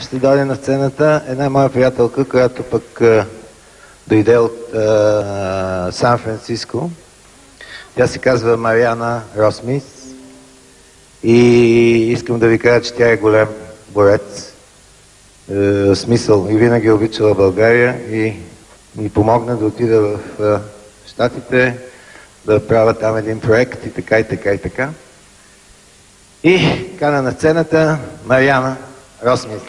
ще дойде на сцената една моя приятелка, която пък а, дойде от а, Сан Франциско. Тя се казва Мариана Росмис и искам да ви кажа, че тя е голям борец. Е, смисъл и винаги е обичала България и ми помогна да отида в а, Штатите, да правя там един проект и така и така и така. И кана на сцената Мариана Росмис.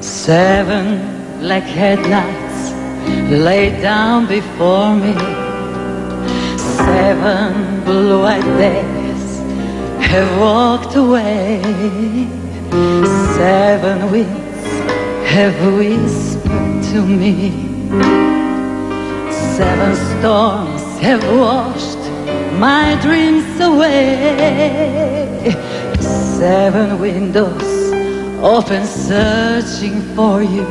Seven black headlights laid down before me. Seven blue-eyed days have walked away. Seven winds have whispered to me. Seven storms have washed my dreams away. Seven windows open searching for you.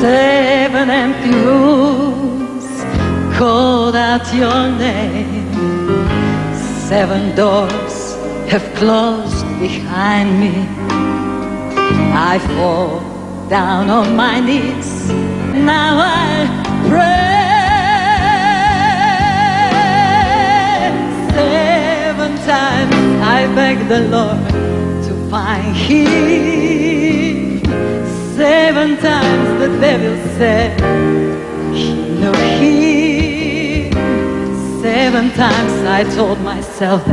Seven empty rooms called out your name. Seven doors have closed behind me. I fall down on my knees. Now the Lord to find him. Seven times the devil said he knew him. Seven times I told myself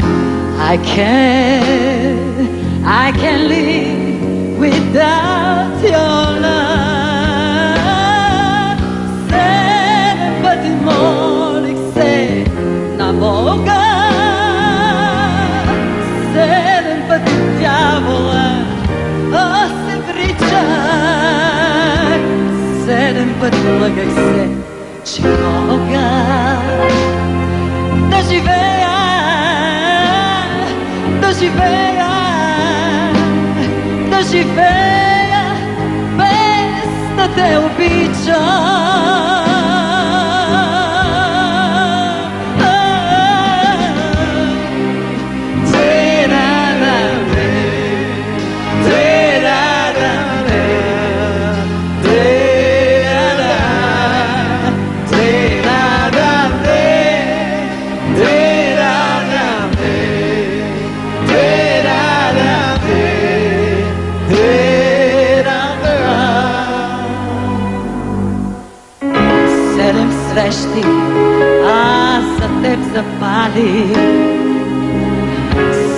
I can, I can live without your love. Seven but in morning say, na Sedem пъти лъгах се, че мога да живея, да живея, да живея без да те Седем срещи аз за теб запалих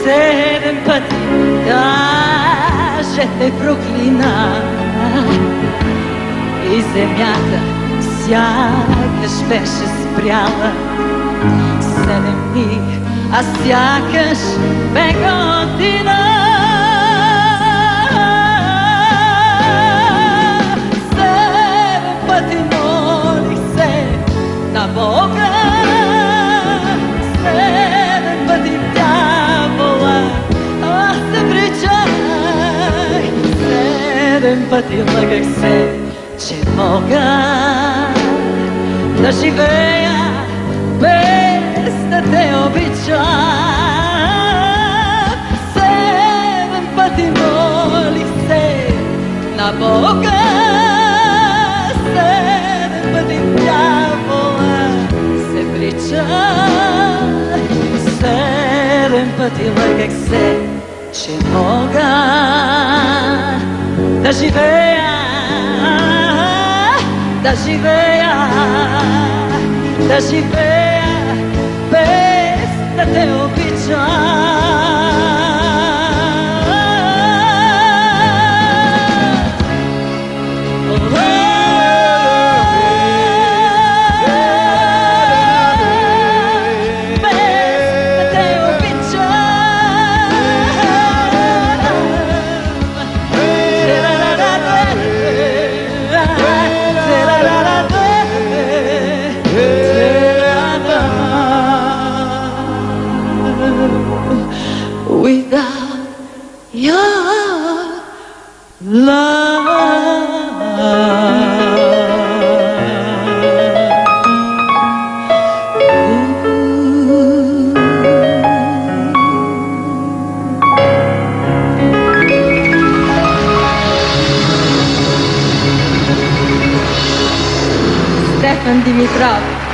Седем пъти даже те проклина. И земята сякаш беше спряла. Седем дни, а сякаш бе Седем пъти лъгах се, че мога да живея без да те обичам. Седем пъти молих се на Бога Седем пъти дявола се причах Седем пъти лъгах се, че мога da giveia, da giveia, da giveia. your Dimitrov.